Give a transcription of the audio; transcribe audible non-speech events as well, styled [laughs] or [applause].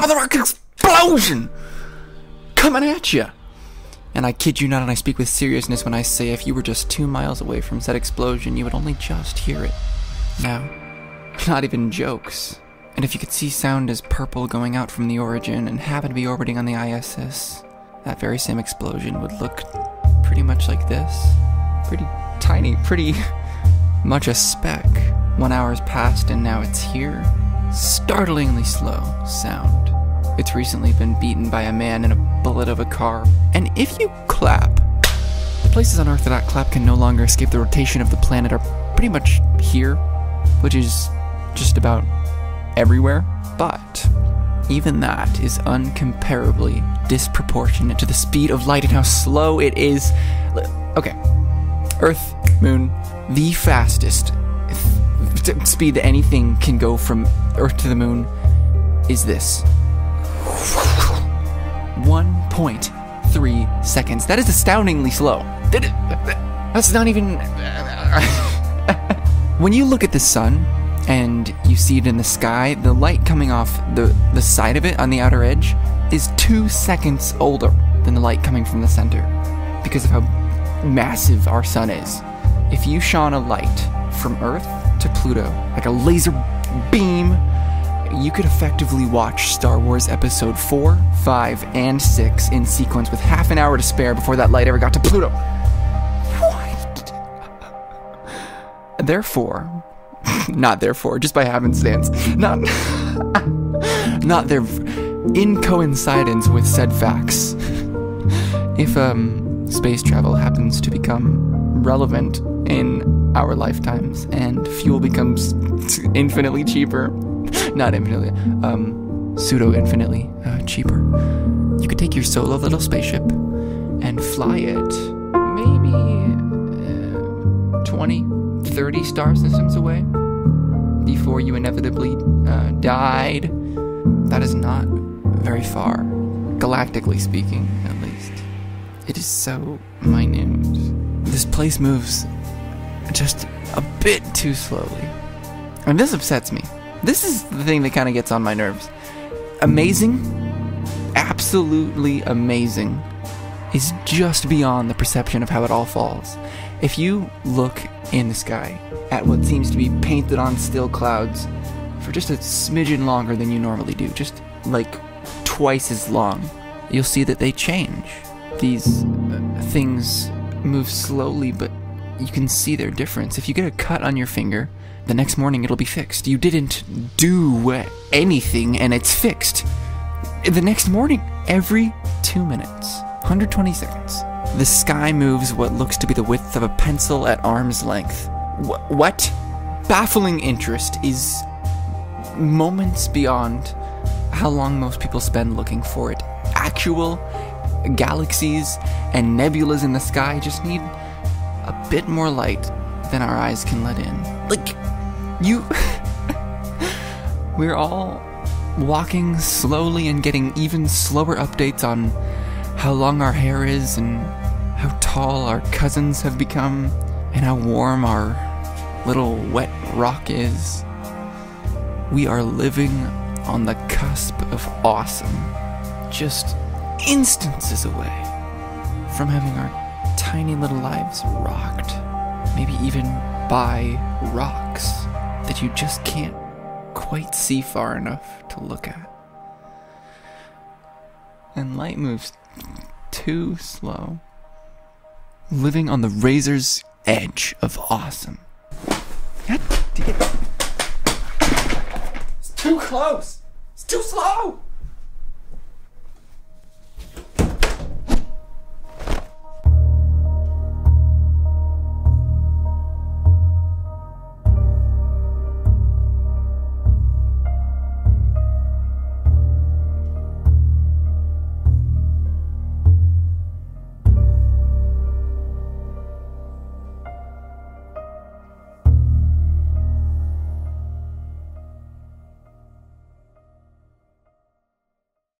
of the rock explosion coming at you. And I kid you not, and I speak with seriousness when I say if you were just two miles away from said explosion, you would only just hear it. Now, not even jokes. And if you could see sound as purple going out from the origin and happen to be orbiting on the ISS, that very same explosion would look pretty much like this. Pretty tiny, pretty [laughs] much a speck. One hour's passed and now it's here. Startlingly slow sound. It's recently been beaten by a man in a bullet of a car. And if you clap, the places on Earth that clap can no longer escape the rotation of the planet are pretty much here, which is just about everywhere. But even that is uncomparably disproportionate to the speed of light and how slow it is. Okay, Earth, Moon, the fastest speed that anything can go from Earth to the Moon is this 1.3 seconds. That is astoundingly slow. That's not even. [laughs] when you look at the sun and you see it in the sky, the light coming off the, the side of it on the outer edge is two seconds older than the light coming from the center because of how massive our sun is. If you shone a light from Earth to Pluto, like a laser beam, you could effectively watch Star Wars Episode 4, 5, and 6 in sequence with half an hour to spare before that light ever got to Pluto. What? [laughs] Therefore, [laughs] not therefore, just by happenstance, not, [laughs] not there, in coincidence with said facts. If um, space travel happens to become relevant in our lifetimes and fuel becomes infinitely cheaper, not infinitely, um, pseudo infinitely uh, cheaper, you could take your solo little spaceship and fly it maybe uh, 20, 30 star systems away before you inevitably uh, died. That is not very far, galactically speaking, at least. It is so minute. This place moves just a bit too slowly. And this upsets me. This is the thing that kind of gets on my nerves. Amazing, absolutely amazing, is just beyond the perception of how it all falls. If you look in the sky at what seems to be painted on still clouds for just a smidgen longer than you normally do, just like twice as long, you'll see that they change. These uh, things move slowly, but you can see their difference. If you get a cut on your finger, the next morning it'll be fixed. You didn't do anything and it's fixed. The next morning, every two minutes, 120 seconds, the sky moves what looks to be the width of a pencil at arm's length. Wh- what? Baffling interest is moments beyond how long most people spend looking for it. Actual galaxies and nebulas in the sky just need a bit more light than our eyes can let in. Like, you. [laughs] We're all walking slowly and getting even slower updates on how long our hair is and how tall our cousins have become and how warm our little wet rock is. We are living on the cusp of awesome, just instances away from having our tiny little lives rocked, maybe even by rocks that you just can't quite see far enough to look at. And light moves too slow, living on the razor's edge of awesome. God. It's too close! It's too slow!